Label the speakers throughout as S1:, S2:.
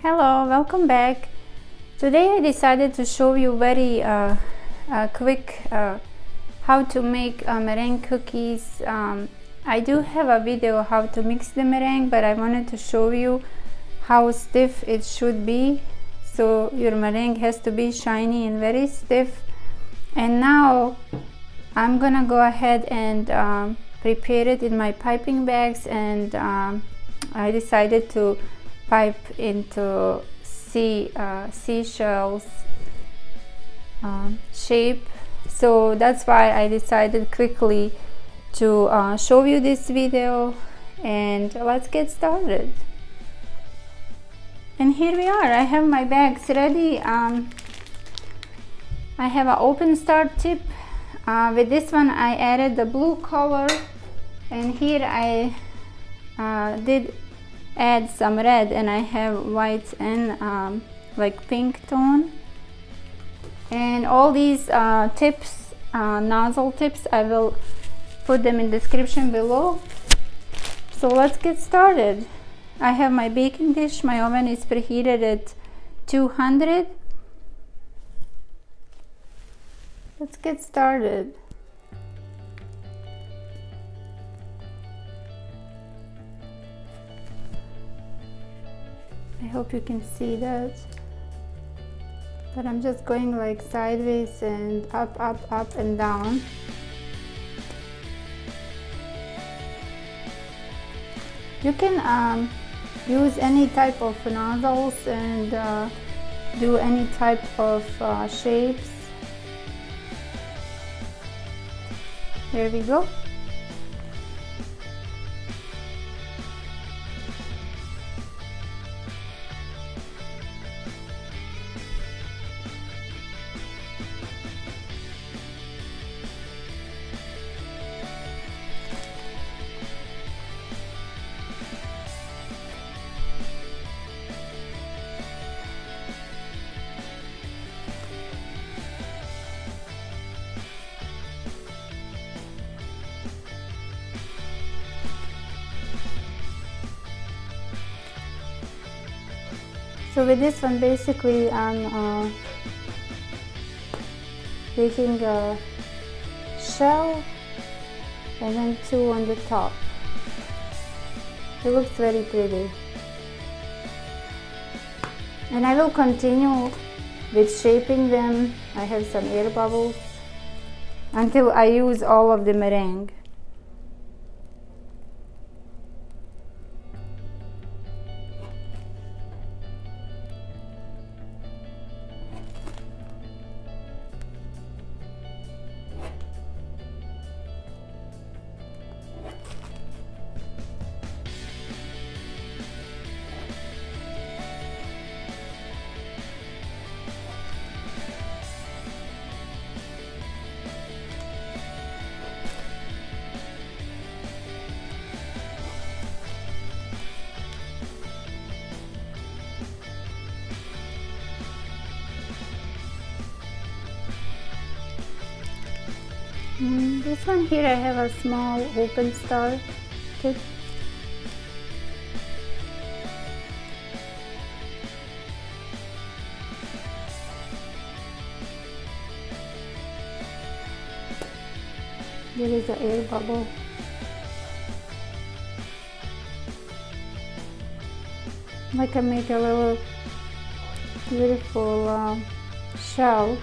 S1: Hello, welcome back. Today I decided to show you very uh, uh, quick uh, how to make uh, meringue cookies. Um, I do have a video how to mix the meringue, but I wanted to show you how stiff it should be. So your meringue has to be shiny and very stiff. And now I'm gonna go ahead and um, prepare it in my piping bags and um, I decided to pipe into sea uh, seashells um, shape. So that's why I decided quickly to uh, show you this video and let's get started. And here we are. I have my bags ready. Um, I have an open star tip. Uh, with this one I added the blue color. And here I uh, did add some red and I have white and um, like pink tone. And all these uh, tips uh, nozzle tips I will put them in description below. So let's get started. I have my baking dish. My oven is preheated at 200 let's get started hope you can see that. But I'm just going like sideways and up up up and down. You can um, use any type of nozzles and uh, do any type of uh, shapes. There we go So with this one basically I'm uh, making a shell and then two on the top. It looks very pretty. And I will continue with shaping them. I have some air bubbles until I use all of the meringue. Mm, this one here I have a small open star tip. There is an air bubble. I can make a little beautiful uh, shell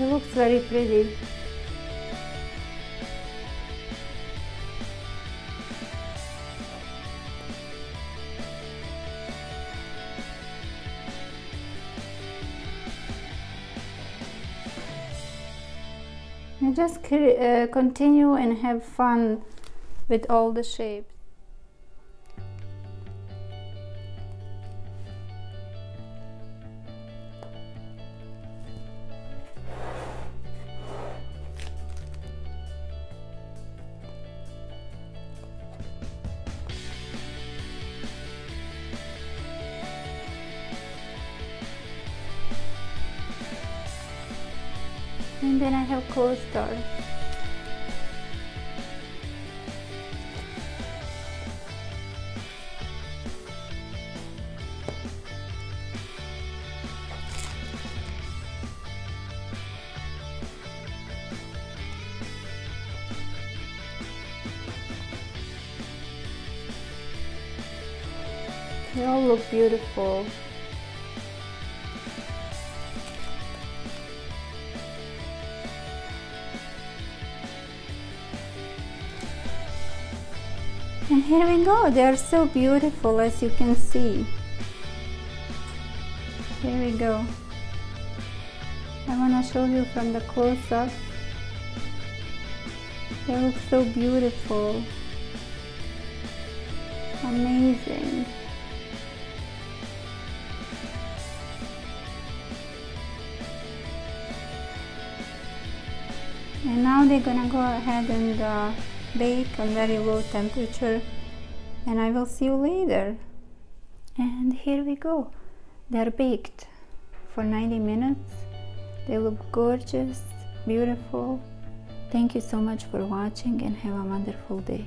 S1: It looks very pretty. Just uh, continue and have fun with all the shapes. and then I have custard They all look beautiful. And here we go, they are so beautiful as you can see. Here we go. I want to show you from the close-up. They look so beautiful. Amazing. And now they're gonna go ahead and uh, bake on very low temperature and I will see you later. And here we go. They're baked for 90 minutes. They look gorgeous, beautiful. Thank you so much for watching and have a wonderful day.